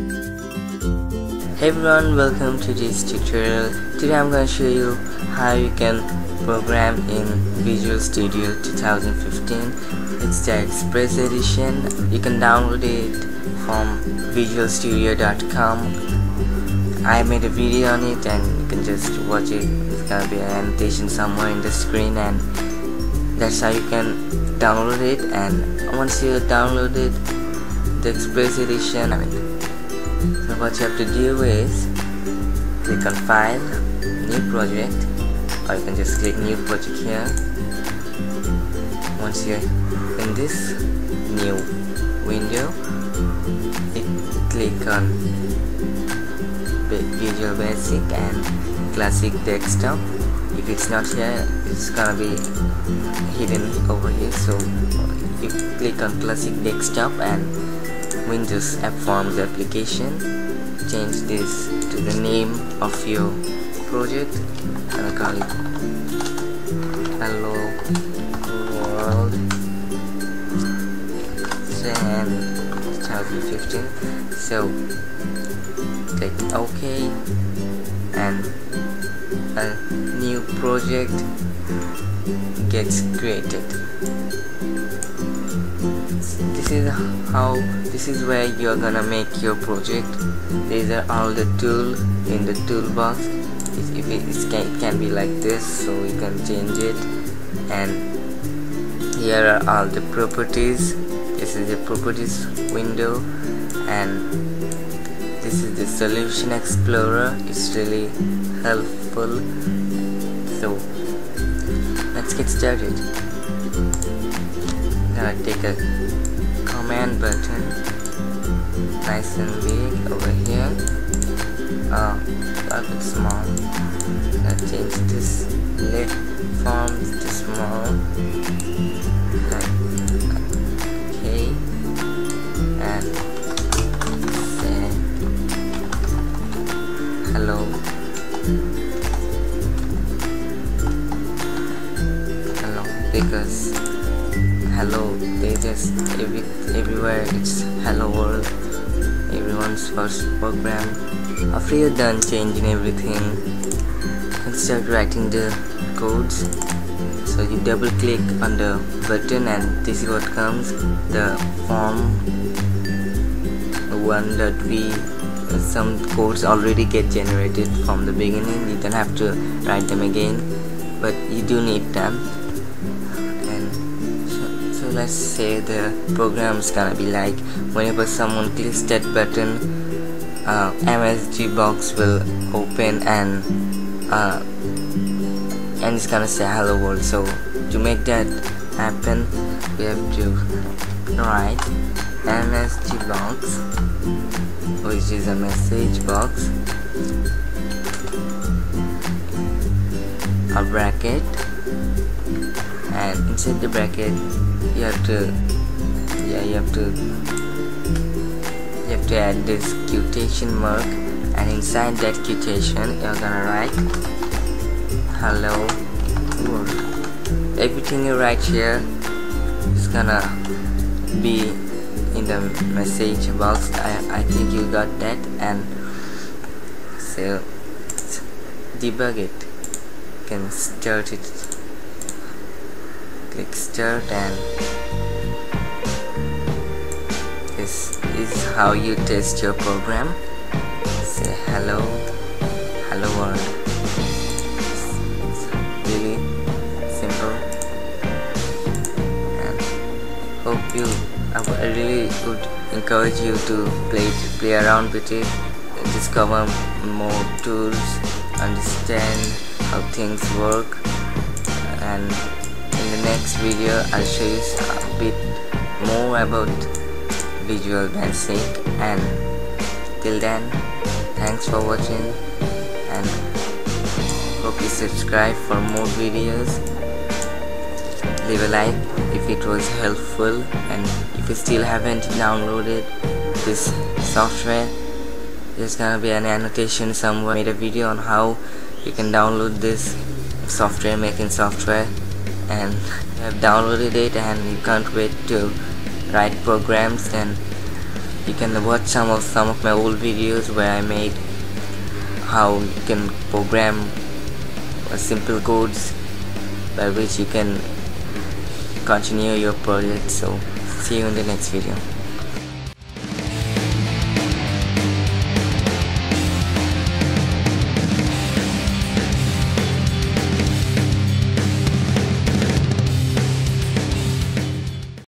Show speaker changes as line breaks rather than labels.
Hey everyone, welcome to this tutorial. Today I'm going to show you how you can program in Visual Studio 2015. It's the Express Edition. You can download it from visualstudio.com. I made a video on it and you can just watch it. It's gonna be an annotation somewhere in the screen and that's how you can download it and once you download it the Express Edition I mean so what you have to do is click on file new project or you can just click new project here. Once you're in this new window click on Visual Basic and Classic Desktop. If it's not here it's gonna be hidden over here. So you click on Classic Desktop and Windows App Forms application change this to the name of your project and call it hello world 2015 so click ok and a new project gets created this is how this is where you're gonna make your project. These are all the tool in the toolbox. If it, it, can, it can be like this so you can change it. And here are all the properties. This is the properties window. And this is the solution explorer. It's really helpful. So let's get started gonna take a command button nice and big over here. Oh a bit small. Gonna change this left form to small. Like okay. And say hello. Hello because hello they every everywhere it's hello world. Everyone's first program. After you're done changing everything you start writing the codes. So you double click on the button and this is what comes. The form. One that we some codes already get generated from the beginning. You don't have to write them again but you do need them let's say the program is gonna be like whenever someone clicks that button uh, MSG box will open and uh, and it's gonna say hello world. So to make that happen we have to write MSG box which is a message box a bracket and inside the bracket you have to yeah you have to you have to add this quotation mark. And inside that quotation you're gonna write hello world. Everything you write here is gonna be in the message box. I, I think you got that. And so debug it. Can start it click start and this is how you test your program. Say hello hello world. It's really simple. And hope you I really would encourage you to play play around with it. Discover more tools. Understand how things work. And in the next video I'll show you a bit more about Visual Basic and till then thanks for watching. And hope you subscribe for more videos. Leave a like if it was helpful. And if you still haven't downloaded this software there's gonna be an annotation somewhere. I made a video on how you can download this software making software and have downloaded it and you can't wait to write programs then you can watch some of some of my old videos where I made how you can program simple codes by which you can continue your project. So see you in the next video